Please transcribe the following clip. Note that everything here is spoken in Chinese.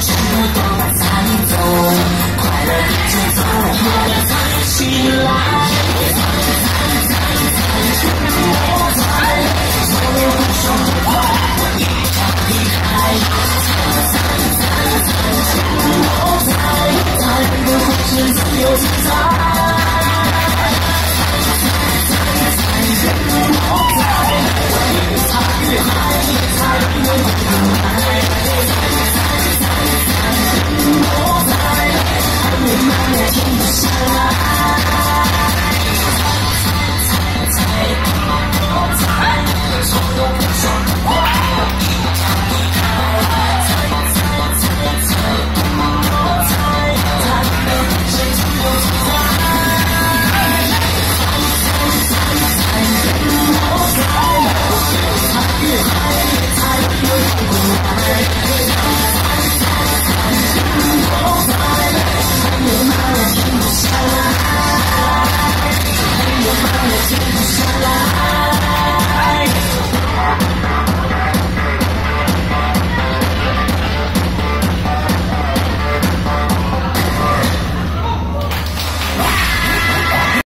全部都